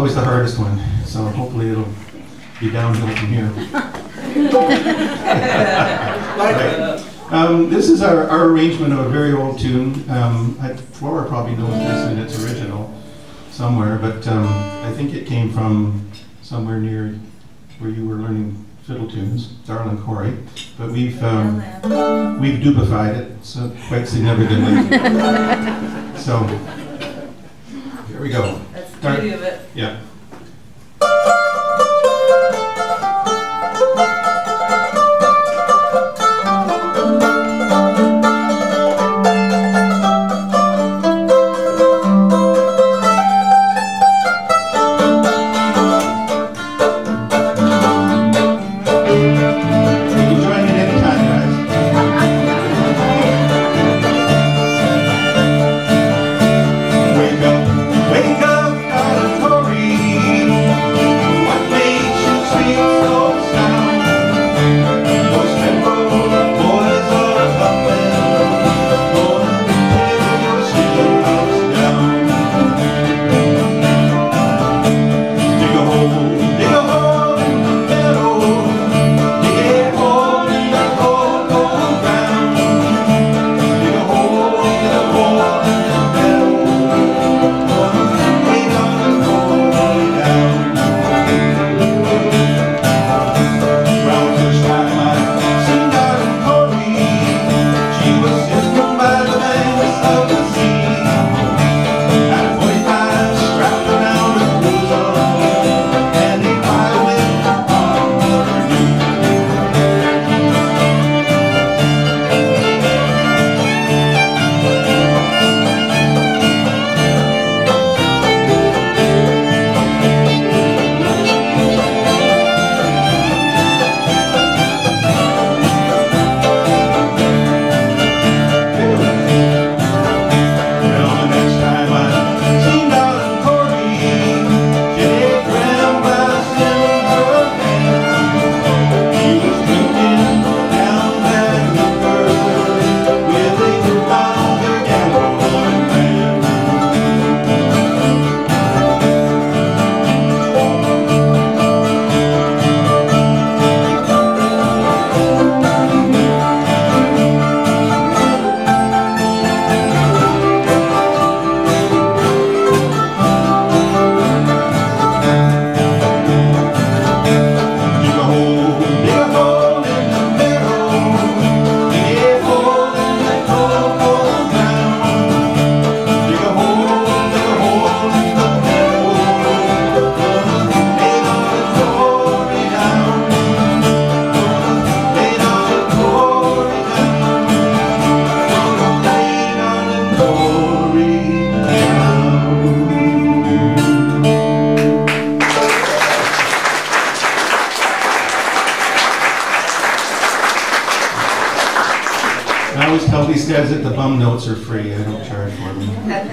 always the hardest one, so hopefully it'll be downhill from here. Right. Um, this is our, our arrangement of a very old tune. Um, I, Flora probably knows this in its original somewhere, but um, I think it came from somewhere near where you were learning fiddle tunes, Darlin Corey. But we've um, we've duplified it so quite significantly. so here we go. The beauty of it. Yeah. Notes are free. I don't charge for them.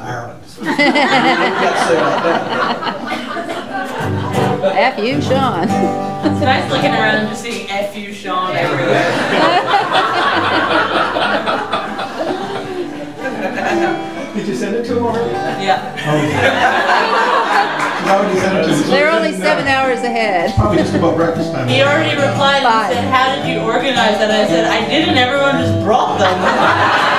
But he's in Ireland. So F you, Sean. It's nice looking around and just seeing F you, Sean everywhere. Did you send it to him already? Yeah. Oh. They're only seven hours ahead. Probably just about breakfast time. He already replied and said, how did you organize that? I said, I didn't, everyone just brought them.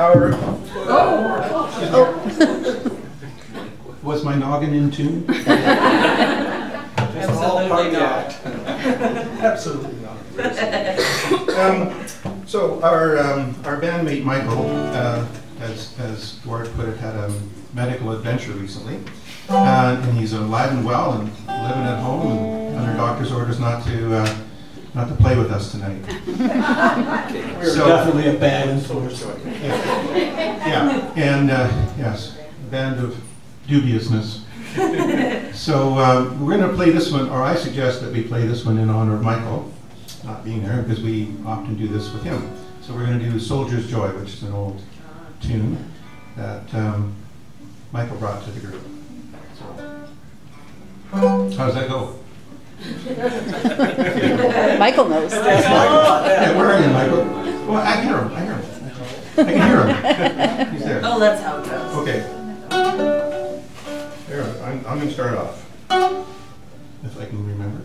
Our. Was my noggin in tune? Absolutely not. Absolutely not. Um, So our, um, our bandmate Michael, uh, as, as Dward put it, had a medical adventure recently. Uh, And he's alive and well and living at home and under doctor's orders not to, uh, not to play with us tonight. We're So- definitely a bad influence. Yeah, and, uh, yes, a band of dubiousness. So uh, we're going to play this one, or I suggest that we play this one in honor of Michael not being there, because we often do this with him. So we're going to do Soldier's Joy, which is an old tune that um, Michael brought to the group. So, How does that go? Michael knows. Yeah, where are you, Michael? Well, I hear him, I hear him. I can hear him. He's there. Oh, that's how it goes. Okay. There, I'm, I'm gonna start off. If I can remember.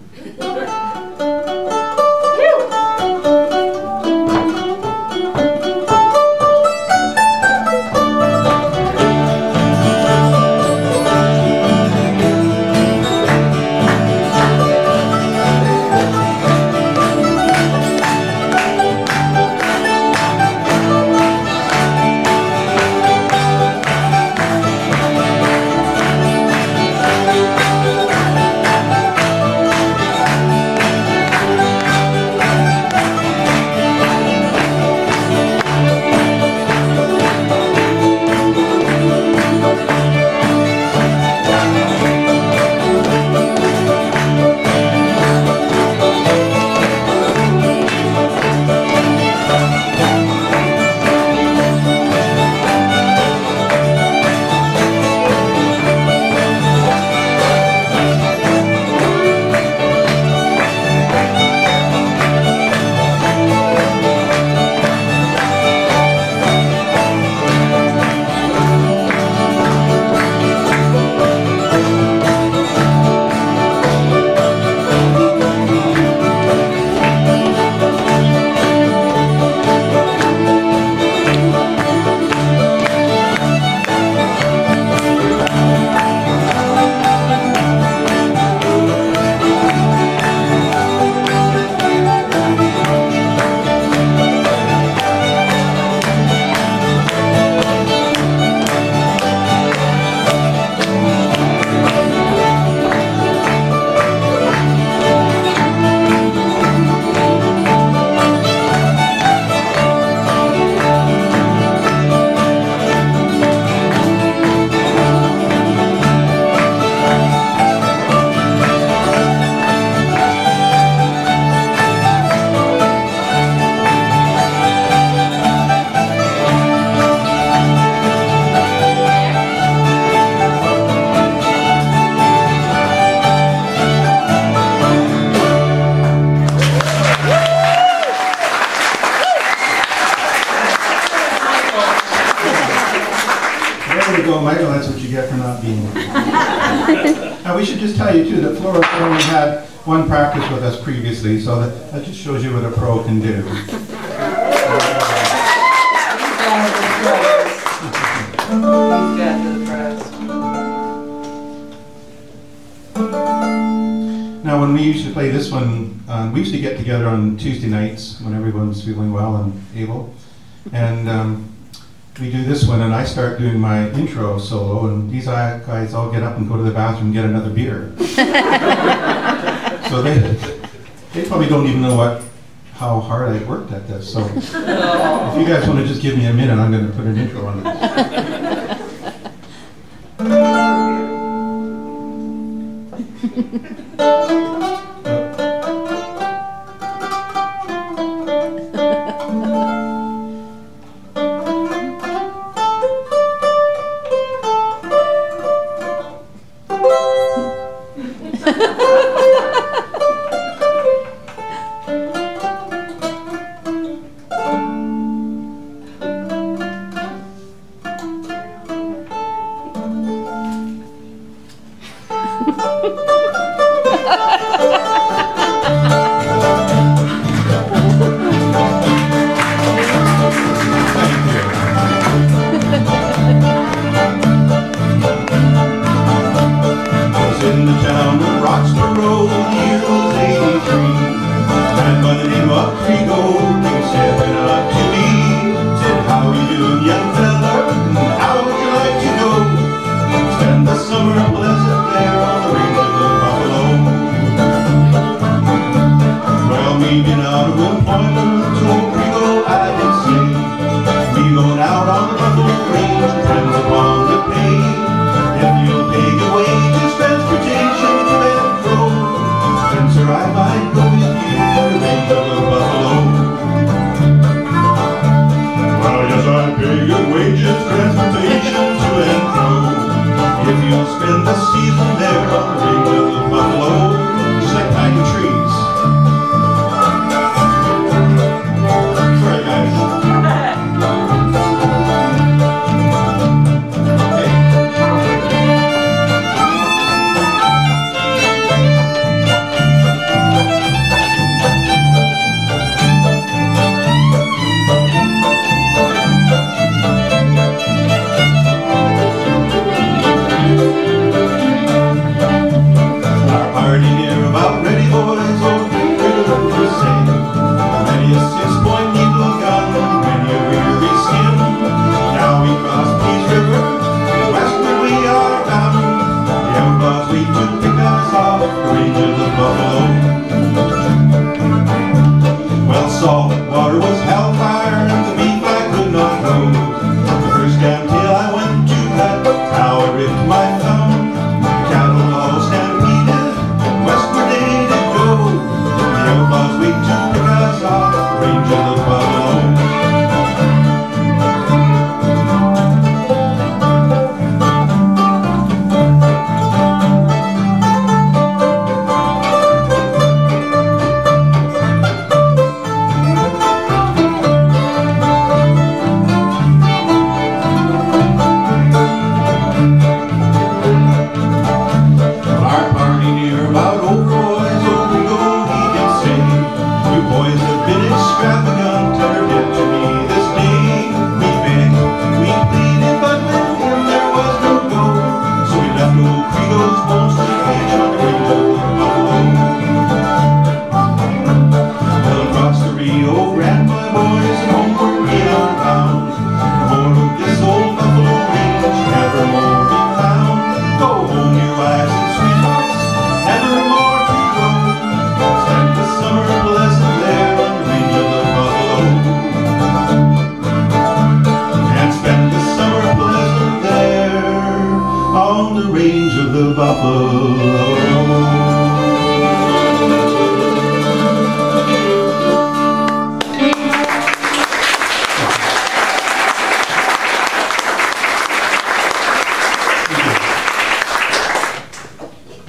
Now, we should just tell you too, that Flora only had one practice with us previously, so that, that just shows you what a pro can do. Now, when we used to play this one, um, we used to get together on Tuesday nights when everyone's feeling well and able. And um, we do this one, and I start doing my intro solo, and these guys all get up and go to the bathroom and get another beer. so they, they probably don't even know what how hard I worked at this. So if you guys want to just give me a minute, I'm going to put an intro on this.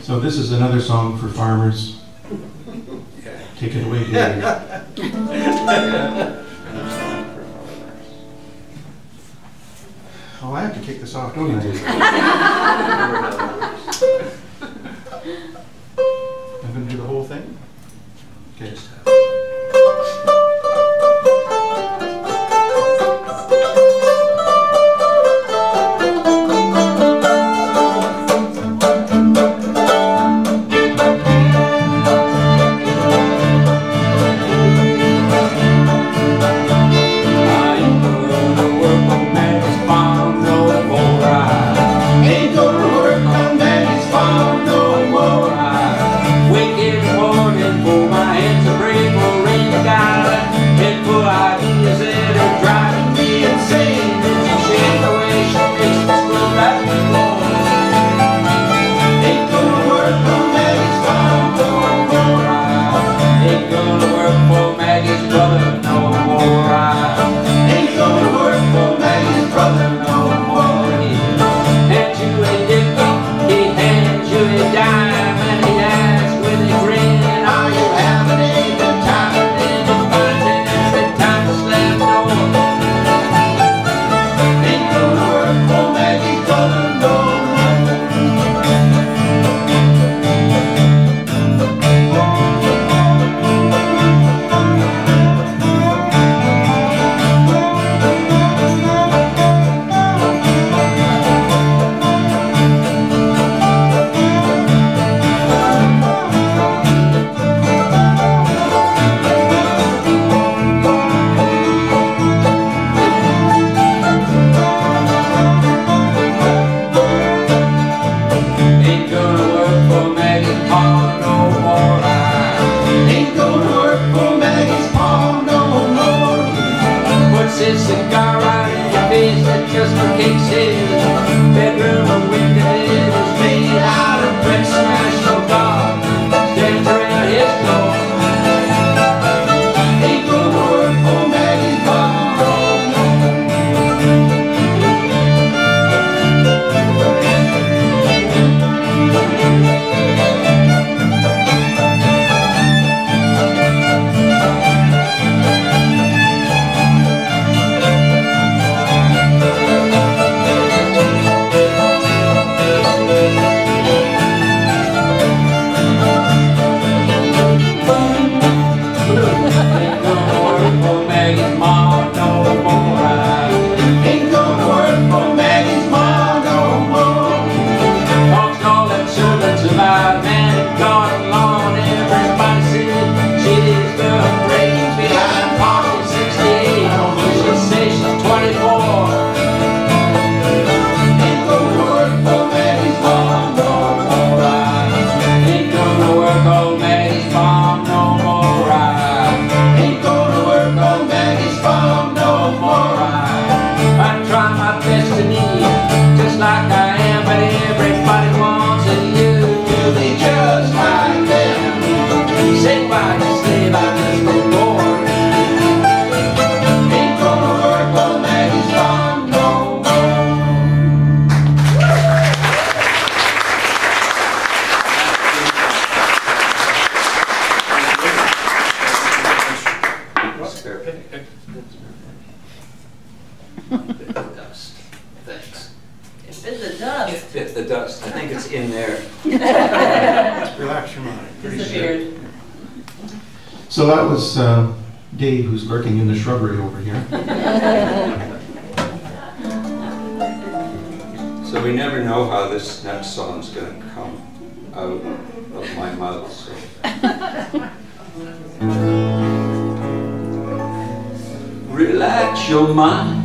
So this is another song for farmers. Take it away, Gary. Oh, I have to kick this off, don't I? I'm going to do the whole thing? Okay. Uh, Dave who's lurking in the shrubbery over here. so we never know how this next song's going to come out of my mouth. So. Relax your mind.